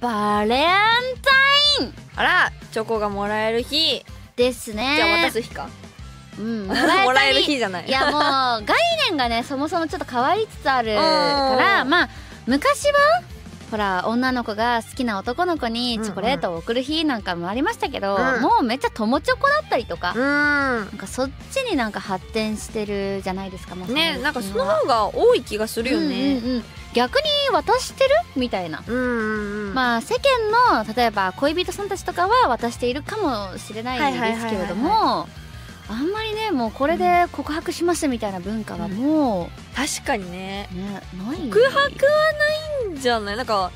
バレンタイン。あらチョコがもらえる日。ですね。じゃあ渡す日か。うん、もらえる日じゃない。いやもう概念がねそもそもちょっと変わりつつあるかうらん。まあ昔はほら女の子が好きな男の子にチョコレートを送る日なんかもありましたけど、うん。もうめっちゃ友チョコだったりとか、うなんんかそっちになんか発展してるじゃないですかもうねなんかそのは方が多い気がするよね。うんうんうん。逆に渡してる？みたいな。うんうんうん。まあ世間の例えば恋人さんたちとかは渡しているかもしれないですけれどもあんまりねもうこれで告白しますみたいな文化はも確かにね。うねない告白はないんじゃない？なんか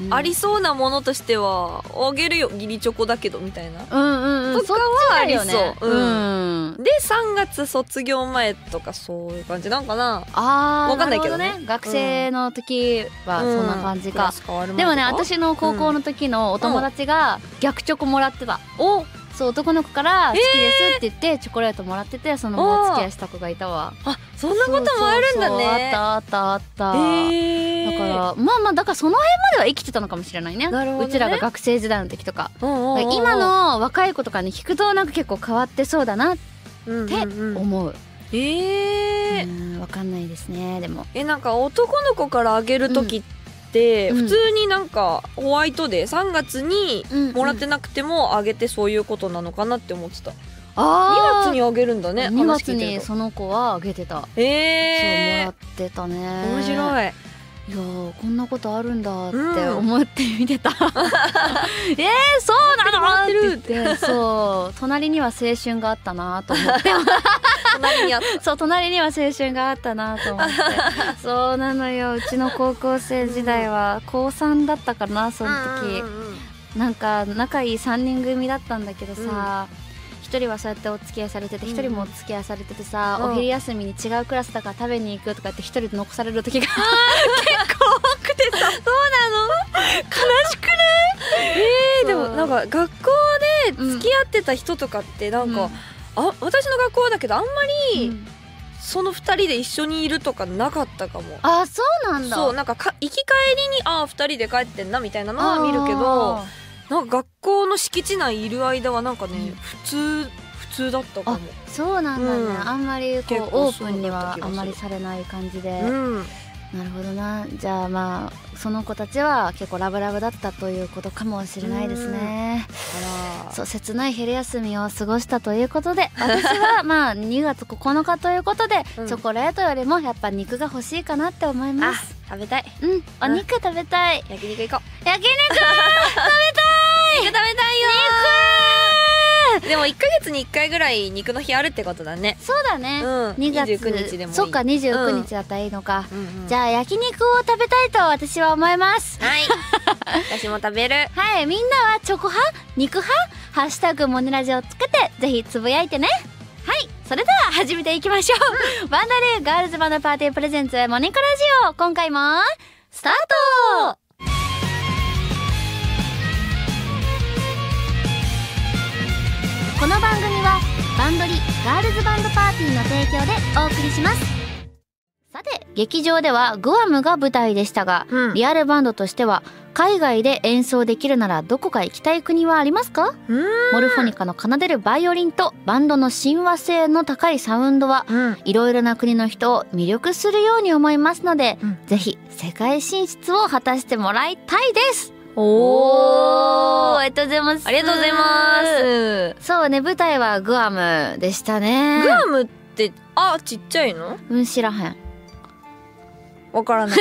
うん。ありそうなものとしてはあげるよ。義理チョコだけどみたいな。うんうんうん。とかはありそう。ね。うん。うん。で3月卒業前とかそういう感じなんかな。あーわかんないけどね。るほ学生の時はそんな感じか、うんでもね私の高校の時のお友達が逆チョコもらってた、おそう男の子から「好きです」って言ってチョコレートもらっててそのままお付き合いした子がいたわ。あそんなこともあるんだそうそうそうねあったあったあった、へー。だからまあまあだからその辺までは生きてたのかもしれないね。なるほどね。うちらが学生時代の時とか。うんうんうんうん。今の若い子とかに聞くとなんか結構変わってそうだなってう。んうんうん。思う、えー。うんわかんないですねでも。えなんか男の子からあげる時っ普通になんかホワイトデー3月にもらってなくてもあげてそういうことなのかなって思ってた、2あ月にあげるんだね2話月にその子はあげてた、えそうもらってたね。ー、面白い。いやーこんなことあるんだってうん。思って見てた、えー、そうなの？って言ってそう。隣には青春があったなと思って隣にあっそう隣には青春があったなと思って。そうなのよ。うちの高校生時代は高3だったかなその時、うんうんうんなんか仲いい3人組だったんだけどさ、一人はそうやってお付き合いされててうん。一人もお付き合いされててさ、うん。お昼休みに違うクラスだから食べに行くとかって一人で残される時が 結構多くてさ。そうなの？悲しくない？えー、でもなんか学校で付き合ってた人とかってなんか、あ私の学校はだけどあんまりうん。その2人で一緒にいるとかなかったかも。あそうなんだ。そうなんかか行き帰りにああ2人で帰ってんなみたいなのは見るけどあなんか学校の敷地内いる間はなんかね、うん。普通普通だったかも。ーそうなんだね、うん。あんまりこ結うオープンにはあんまりされない感じで、うん。なるほどな。じゃあまあその子たちは結構ラブラブだったということかもしれないですね。あらそう切ない昼休みを過ごしたということで 私はまあ2月9日ということで、うん。チョコレートよりもやっぱ肉が欲しいかなって思いあます。食べたい。うんお肉食べたい、焼肉行こ焼肉！う肉食べたいよでも1ヶ月に1回ぐらい肉の日あるってことだね。そうだね、うん。2月。29日でもいい。そっか29日だったらいいのか、うんうん。じゃあ焼肉を食べたいと私は思います。はい。私も食べる。はい。みんなはチョコ派？肉派？ハッシュタグモネラジをつけてぜひつぶやいてね。はいそれでは始めていきましょう、ワンダルーガールズバンドパーティープレゼンツモニカラジオ今回もスタート。この番組はバンドリガールズバンドパーティーの提供でお送りします。さて劇場ではグアムが舞台でしたが、うん。リアルバンドとしては海外で演奏できるならどこか行きたい国はありますか？うん。モルフォニカの奏でるバイオリンとバンドの親和性の高いサウンドはうん。いろいろな国の人を魅力するように思いますので、うん。ぜひ世界進出を果たしてもらいたいです。おーありがとうございます。ありがとうございます。そうね舞台はグアムでしたね。グアムってあちっちゃいの？うん知らへんわからない。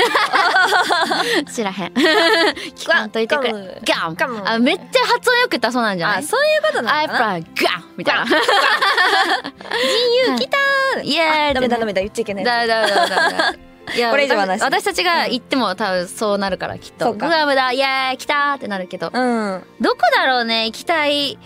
知らへん。聞かんといてくれ。ガンガム。あめっちゃ発音よく言ったらそうなんじゃない？あそういうことなアイプのかなラガンみたいな。自由来たイエーイダメだダメだ言っちゃいけないだだだだだいやこれ以上はなし。私私たちが言っても多分そうなるからきっと。グアムだ。イエーイ来たーってなるけど。うん。どこだろうね行きたい。い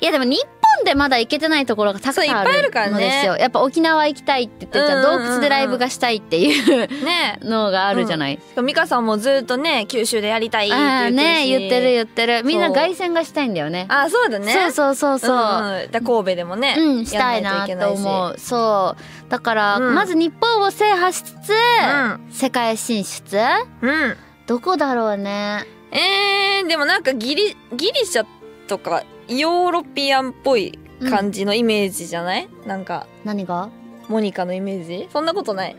やでも日本でまだ行けてないところがたくさんあるのですよ、やっぱ沖縄行きたいって言ってじゃあうん。うんうん洞窟でライブがしたいっていうね。のがあるじゃない、しかも美香さんもずっとね九州でやりたいって言ああってるしね言ってる言ってる。みんな凱旋がしたいんだよね。あそうだね。そうそうそうそう、んん。だ神戸でもねうん、したいやなんと思うそう。だから、うん。まず日本を制覇しつつ、世界進出？うんうん。どこだろうね。えー、でもなんかギリギリシャとかヨーロピアンっぽい感じのイメージじゃない、なんか何が？モニカのイメージ？そんなことない。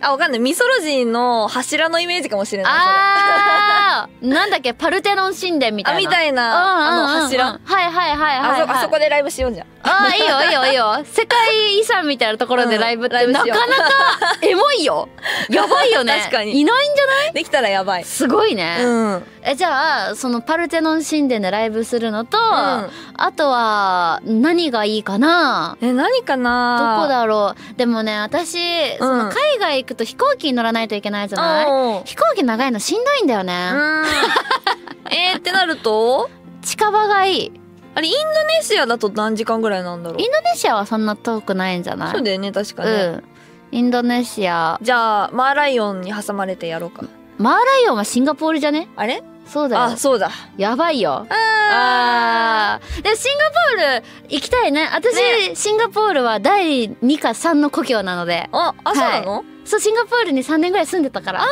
あわかんない。ミソロジーの柱のイメージかもしれないなんだっけパルテノン神殿みたいな。みたいうんなあの柱。はいはいはいはい、あはい、そこでライブしようじゃん。ああいいよいいよいいよ。世界遺産みたいなところでライブって、なかなかエモいよ。やばいよね。確かに。いないんじゃない？できたらやばい。すごいね、うん。えじゃあそのパルテノン神殿でライブするのと、うん。あとは何がいいかな？え何かどなこだろう？でもね私その海外行くと飛行機に乗らないといけないじゃない、うん飛行機長いのしんどいんだよね、うん。えー、ってなると？近場がいい。あれインドネシアだと何時間ぐらいなんだろう？インドネシアはそんな遠くないんじゃない？そうだよね確かに、うん。インドネシア。じゃあマーライオンに挟まれてやろうか。マーライオンはシンガポールじゃね？あれ？そうだよ。あそうだ。やばいよ。あでシンガポール行きたいね。私シンガポールは第2か3の故郷なのでああそうなの、そうシンガポールに3年ぐらい住んでたからあ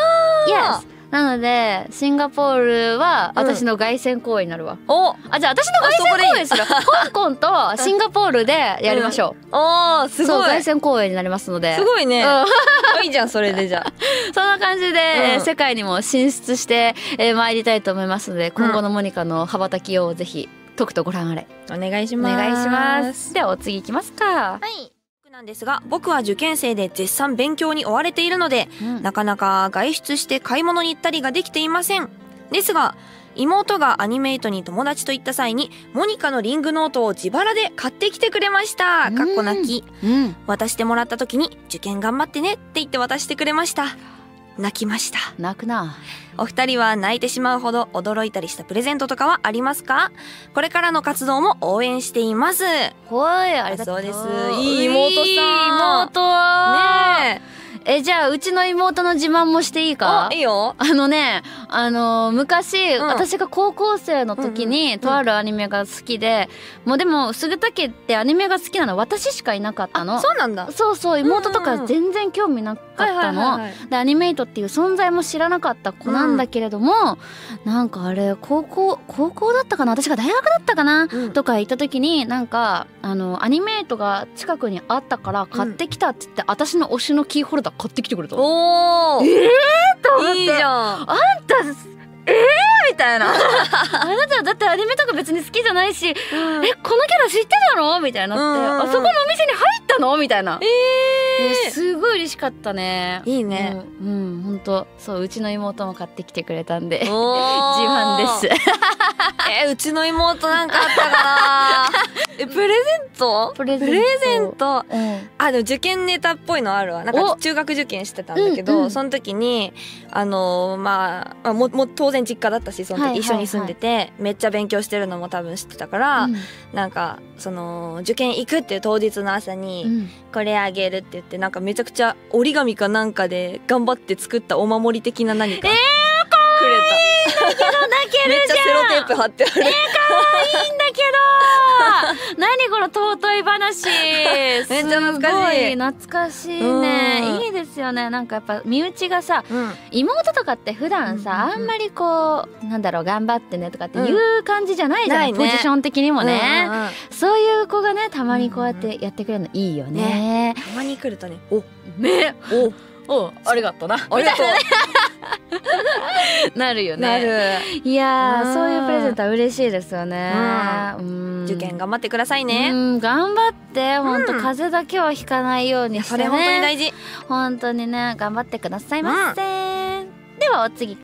Yes なのでシンガポールは私の凱旋公演になるわ、お！あじゃあ私の凱旋公演する。香港とシンガポールでやりましょう、あーすそうごい凱旋公演になりますので。すごいね、うん。いいじゃんそれでじゃあ。そんな感じで、えーうん。世界にも進出して、えー参りたいと思いますので今後のモニカの羽ばたきをぜひとくとご覧あれ。お願いしおます。願いします。ではお次行きますか、はいなんですが僕は受験生で絶賛勉強に追われているのでうん。なかなか外出して買い物に行ったりができていません。ですが妹がアニメイトに友達と行った際にモニカのリングノートを自腹で買ってきてくれました。うん。かっこ泣き。うん、渡してもらった時に受験頑張ってねって言って渡してくれました泣きました。泣くな。お二人は泣いてしまうほど驚いたりしたプレゼントとかはありますか？これからの活動も応援しています。ねほいありがとう。そうです。いい妹さん。いい妹。え。えじゃあうちの妹の自慢もしていいか？あいいよ。あのね、あのー昔、ん。私が高校生の時に、うん。とあるアニメが好きで、もうでも、すぐたけってアニメが好きなの私しかいなかったの。そうなんだ。そうそう、妹とか全然興味なかったの。はいで、アニメイトっていう存在も知らなかった子なんだけれども、なんかあれ、高校、高校だったかな？私が大学だったかな？うん。とか行った時になんかあのアニメイトが近くにあったから買ってきたって言って、私の推しのキーホルダー買ってきてくれたの。おお、えと思って。いいじゃん。あんたえー、みたいな。あなただってアニメとか別に好きじゃないし、えこのキャラ知ってたの？みたいになって、うんうんうん。あそこのお店に入ったの？みたいな、ええすごい嬉しかったね。いいね。うん、うん、ほんとそううちの妹も買ってきてくれたんで。自慢です。えうちの妹なんかあったかな？えプレゼント？プレプレゼント？うん。あでも受験ネタっぽいのあるわ。なんかお。中学受験してたんだけど、うんうんその時にあのーまあまあもも当然実家だったしそのはいはいはい。時一緒に住んでて、めっちゃ勉強してるのも多分知ってたから、うん。なんかその受験行くっていう当日の朝に、うん。これあげるって言ってなんかめちゃくちゃ折り紙かなんかで頑張って作ったお守り的な何か、くれた。泣けるめっちゃセロテープ貼ってある、いいんだけど 何この尊い話。めっちゃ懐かしい。懐かしいね。うん。いいですよね。なんかやっぱ身内がさうん。妹とかって普段さ、うんうんうん。あんまりこうなんだろう頑張ってねとかっていう感じじゃないじゃない、ないね。ポジション的にもね、うんうんうん。そういう子がねたまにこうやってやってくれるのいいよね。たまに来るとねおね。おお ありがとうな。ありがとう。なるよね。なる。いやそういうプレゼントは嬉しいですよね。うん受験頑張ってくださいね。ね、うん頑張って本当うん風邪だけはひかないようにしてね。それ本当に大事本当にね頑張ってくださいませ。ではお次